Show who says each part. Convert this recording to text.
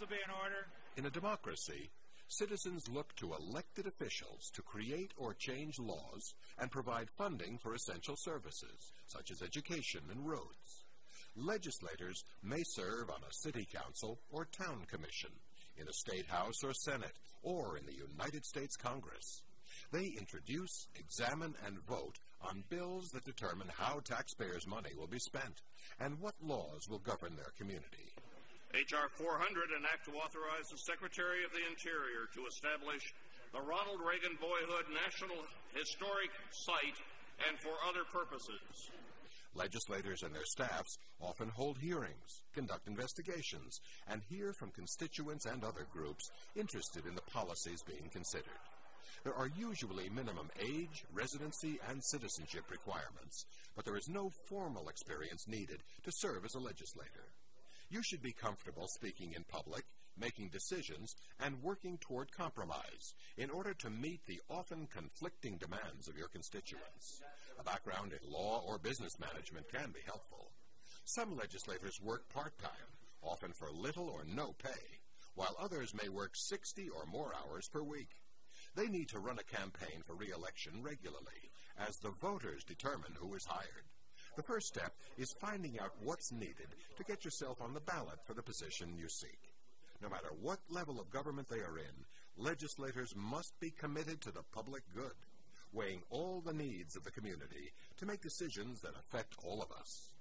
Speaker 1: be in order.
Speaker 2: In a democracy, citizens look to elected officials to create or change laws and provide funding for essential services, such as education and roads. Legislators may serve on a city council or town commission, in a state house or senate, or in the United States Congress. They introduce, examine, and vote on bills that determine how taxpayers' money will be spent and what laws will govern their community.
Speaker 3: H.R. 400, an act to authorize the Secretary of the Interior to establish the Ronald Reagan Boyhood National Historic Site and for other purposes.
Speaker 2: Legislators and their staffs often hold hearings, conduct investigations, and hear from constituents and other groups interested in the policies being considered. There are usually minimum age, residency, and citizenship requirements, but there is no formal experience needed to serve as a legislator. You should be comfortable speaking in public, making decisions, and working toward compromise in order to meet the often conflicting demands of your constituents. A background in law or business management can be helpful. Some legislators work part time, often for little or no pay, while others may work 60 or more hours per week. They need to run a campaign for re election regularly, as the voters determine who is hired. The first step is finding out what's needed to get yourself on the ballot for the position you seek. No matter what level of government they are in, legislators must be committed to the public good, weighing all the needs of the community to make decisions that affect all of us.